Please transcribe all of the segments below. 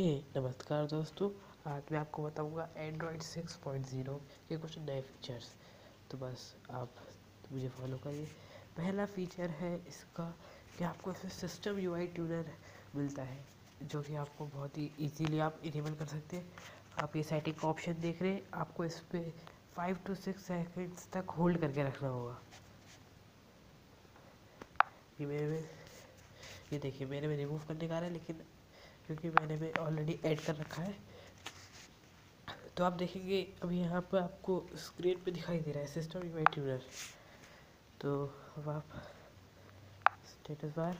हे। नमस्कार दोस्तों, आज मैं आपको बताऊँगा एंड्रॉयड 6.0 के कुछ नए फीचर्स तो बस आप मुझे फॉलो करिए। पहला फीचर है इसका कि आपको इसमें सिस्टम यू आई ट्यूनर मिलता है, जो कि आपको बहुत ही इजीली आप इनेबल कर सकते हैं। आप ये सेटिंग का ऑप्शन देख रहे हैं, आपको इस पर फाइव टू सिक्स सेकेंड्स तक होल्ड करके रखना होगा। ये मेरे में, ये देखिए, मेरे में रिमूव करने का रहा है, लेकिन क्योंकि मैंने भी ऑलरेडी ऐड कर रखा है। तो आप देखेंगे, अभी यहाँ पर आपको स्क्रीन पे दिखाई दे रहा है सिस्टम यू ट्यूनर तो अब आप स्टेटस बार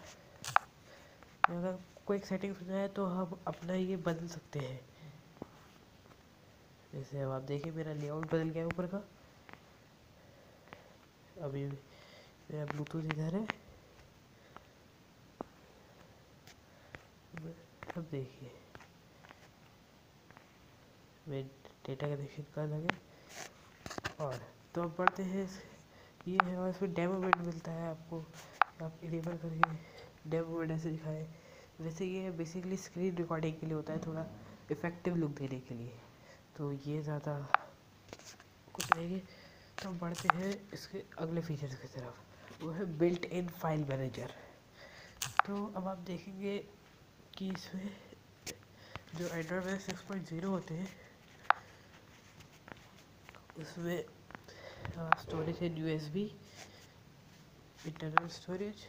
अगर कोई सेटिंग सुना है तो हम अपना ये बदल सकते हैं। जैसे अब आप देखिए मेरा लेआउट बदल गया ऊपर का। अभी मेरा ब्लूटूथ इधर है। अब देखिए। मैं डेटा कनेक्शन कर लगे। और तो अब बढ़ते हैं। ये है और इसमें डेमो बेड मिलता है आपको। आप इनेबल करके डेमो बेड ऐसे दिखाए। वैसे ये बेसिकली स्क्रीन रिकॉर्डिंग के लिए होता है थोड़ा इफ़ेक्टिव लुक देने के लिए। तो ये ज़्यादा कुछ नहीं है तो बढ़ते हैं इसके अगले फीचर्स की तरफ़। वो है बिल्ट इन फ़ाइल मैनेजर तो अब आप देखेंगे कि इसमें जो एंड्रॉयड में सिक्स पॉइंट ज़ीरो होते हैं, उसमें स्टोरेज है U S B internal storage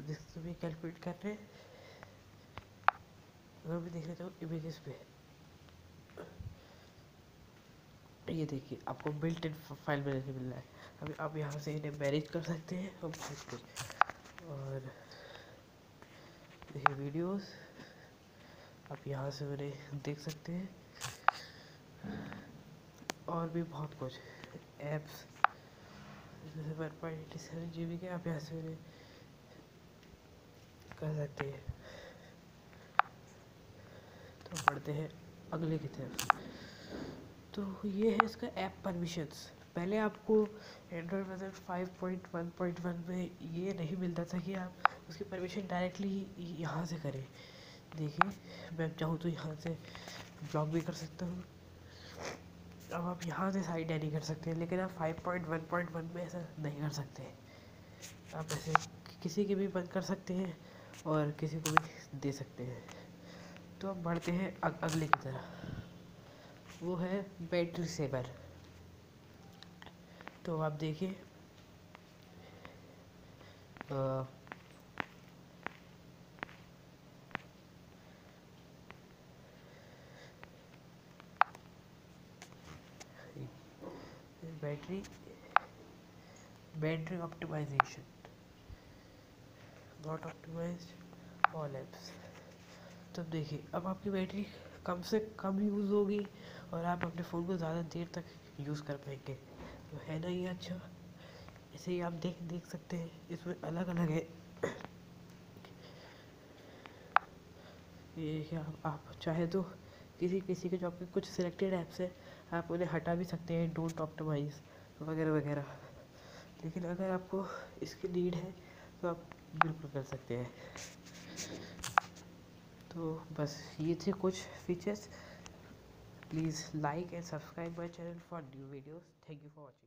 जिसको भी कैलकुलेट कर रहे हैं मैं देख लेता हूँ इमेजेस पे। ये देखिए, आपको बिल्ट इन फ़ाइल मैनेजर मिल रहा है। अभी आप यहाँ से इन्हें मैनेज कर सकते हैं, और बहुत कुछ और वीडियोस आप यहाँ से मेरे देख सकते हैं। और भी बहुत कुछ एप्स जैसे one point eighty seven G B के आप यहाँ से मेरे कर सकते हैं। तो पढ़ते हैं अगले की तरफ़। तो ये है इसका ऐप परमिशंस पहले आपको एंड्रॉयड वर्जन 5.1.1 में ये नहीं मिलता था कि आप उसकी परमिशन डायरेक्टली यहाँ से करें। देखिए मैं चाहूँ तो यहाँ से ब्लॉक भी कर सकता हूँ। अब आप यहाँ से साइड नहीं कर सकते हैं लेकिन आप 5.1.1 में ऐसा नहीं कर सकते। आप ऐसे किसी के भी बंद कर सकते हैं और किसी को भी दे सकते हैं। तो अब बढ़ते हैं अग, अगले की तरह। वो है बैटरी सेवर। तो आप देखिए। Battery battery optimisation. Not optimise all apps तो देखिए, अब आपकी बैटरी कम से कम यूज़ होगी और आप अपने फ़ोन को ज़्यादा देर तक यूज़ कर पाएँगे। तो है ना ये अच्छा? ऐसे ही आप देख देख सकते हैं। इसमें अलग अलग है। ये क्या, आप चाहे तो किसी किसी के जो आपके कुछ सिलेक्टेड ऐप्स है, आप उन्हें हटा भी सकते हैं डोंट ऑप्टिमाइज वगैरह वगैरह। लेकिन अगर आपको इसकी नीड है तो आप बिल्कुल कर सकते हैं। तो बस ये थे कुछ features please like and subscribe my channel for new videos thank you for watching